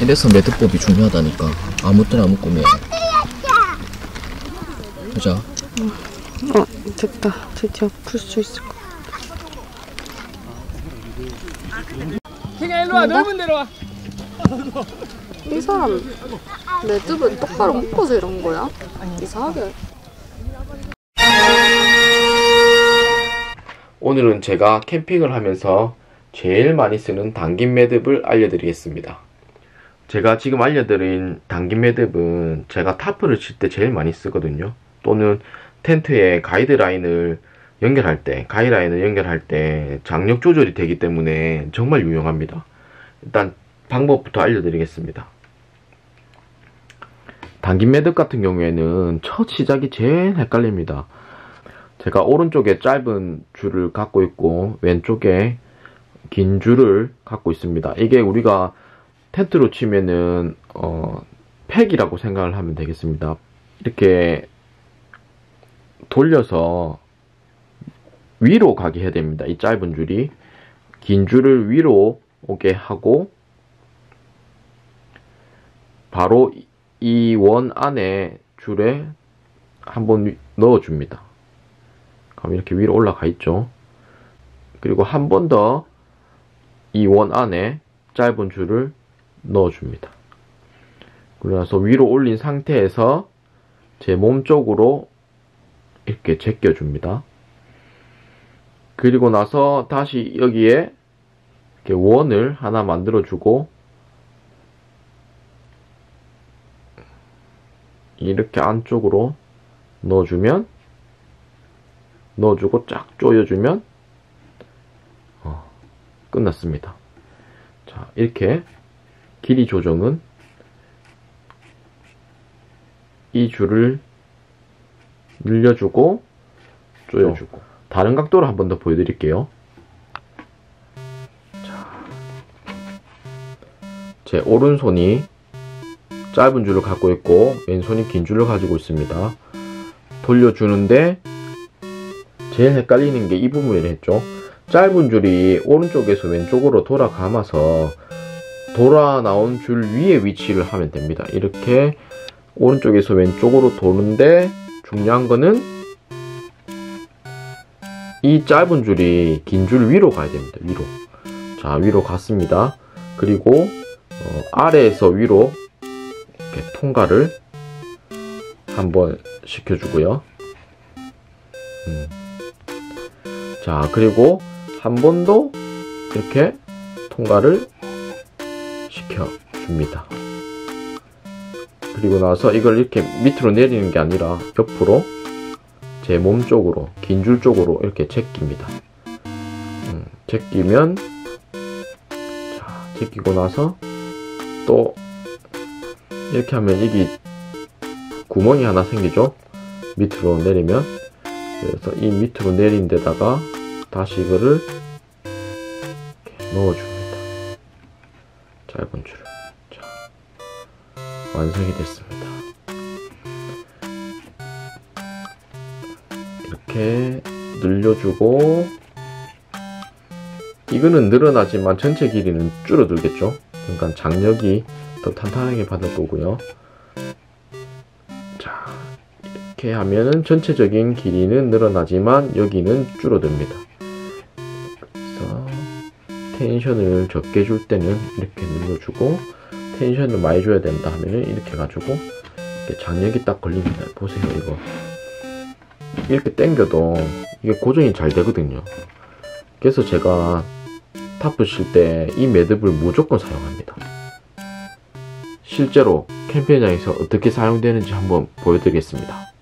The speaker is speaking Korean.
이래서 매듭법이 중요하다니까. 아무 때나 묶으면 보자. 어 됐다. 드디어 풀 수 있을 것 그냥 일로 와. 넓은 데로 와. 이 사람 매듭은 똑바로 묶어서 이런 거야? 이상하게. 오늘은 제가 캠핑을 하면서 제일 많이 쓰는 당긴 매듭을 알려드리겠습니다. 제가 지금 알려드린 당긴 매듭은 제가 타프를 칠 때 제일 많이 쓰거든요. 또는 텐트에 가이드라인을 연결할 때, 가이드라인을 연결할 때 장력 조절이 되기 때문에 정말 유용합니다. 일단 방법부터 알려드리겠습니다. 당긴 매듭 같은 경우에는 첫 시작이 제일 헷갈립니다. 제가 오른쪽에 짧은 줄을 갖고 있고 왼쪽에 긴 줄을 갖고 있습니다. 이게 우리가 텐트로 치면은 어, 팩이라고 생각을 하면 되겠습니다. 이렇게 돌려서 위로 가게 해야 됩니다. 이 짧은 줄이 긴 줄을 위로 오게 하고 바로 이 원 안에 줄에 한번 넣어줍니다. 그럼 이렇게 위로 올라가 있죠. 그리고 한 번 더 이 원 안에 짧은 줄을 넣어줍니다. 그러고 나서 위로 올린 상태에서 제 몸 쪽으로 이렇게 제껴줍니다. 그리고 나서 다시 여기에 이렇게 원을 하나 만들어주고 이렇게 안쪽으로 넣어주면 넣어주고 쫙 조여주면 어, 끝났습니다. 자 이렇게 길이 조정은 이 줄을 늘려주고 조여주고 다른 각도로 한 번 더 보여드릴게요. 자, 제 오른손이 짧은 줄을 갖고 있고 왼손이 긴 줄을 가지고 있습니다. 돌려주는데 제일 헷갈리는 게 이 부분이랬죠. 짧은 줄이 오른쪽에서 왼쪽으로 돌아 감아서 돌아 나온 줄 위에 위치를 하면 됩니다. 이렇게 오른쪽에서 왼쪽으로 도는데 중요한 거는 이 짧은 줄이 긴 줄 위로 가야 됩니다. 위로. 자, 위로 갔습니다. 그리고 어, 아래에서 위로 이렇게 통과를 한번 시켜주고요. 음. 자, 그리고 한번더 이렇게 통과를 시켜줍니다. 그리고 나서 이걸 이렇게 밑으로 내리는 게 아니라 옆으로 제 몸 쪽으로, 긴 줄 쪽으로 이렇게 제낍니다. 음, 제끼면, 자, 제끼고 나서 또 이렇게 하면 여기 구멍이 하나 생기죠? 밑으로 내리면. 그래서 이 밑으로 내린 데다가 다시 이거를 넣어줍니다. 짧은 줄을. 자, 완성이 됐습니다. 이렇게 늘려주고 이거는 늘어나지만 전체 길이는 줄어들겠죠. 그러니까 장력이 더 탄탄하게 받을 거고요. 자, 이렇게 하면은 전체적인 길이는 늘어나지만 여기는 줄어듭니다. 텐션을 적게 줄 때는 이렇게 늘려주고 텐션을 많이 줘야 된다 하면은 이렇게 해가지고 이렇게 장력이 딱 걸립니다. 보세요, 이거. 이렇게 당겨도 이게 고정이 잘 되거든요. 그래서 제가 타프 칠 때 이 매듭을 무조건 사용합니다. 실제로 캠핑장에서 어떻게 사용되는지 한번 보여드리겠습니다.